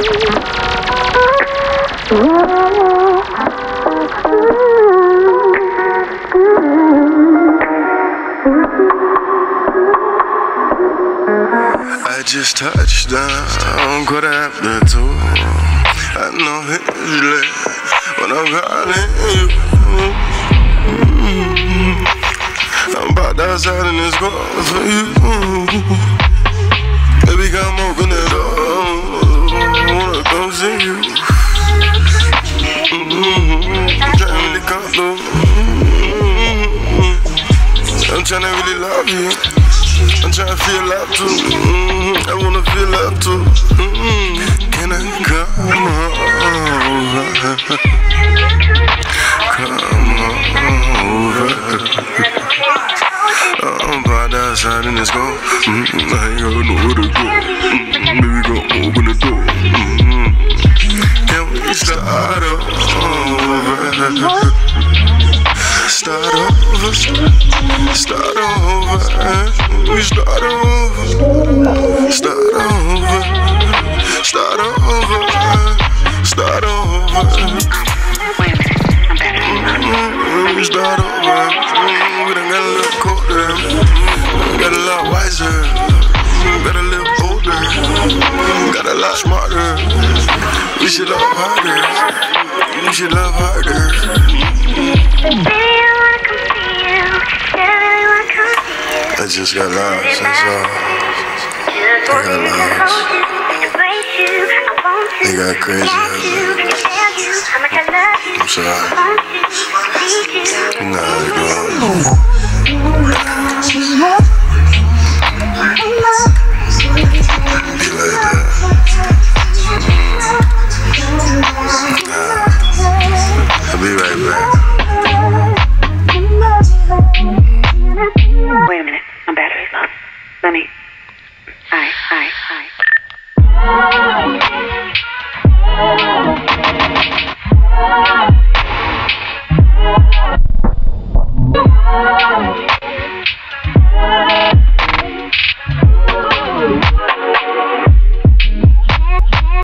I just touched down, have the two? I know it's late when I'm calling you. I'm about to outside in this car for you. Baby, come open the door. Trying really love you. I'm trying to feel love too. Mm-hmm. I wanna feel love too. Mm-hmm. Can I come over? Come over. I'm about outside in this car. Mm-hmm. I ain't gonna know where to go. Mm-hmm. Baby, go open the door. Mm-hmm. Can we start over? Start over, start should love harder. We should love harder. I just got lost, that's all. I got lost. They got crazy. I'm sorry. You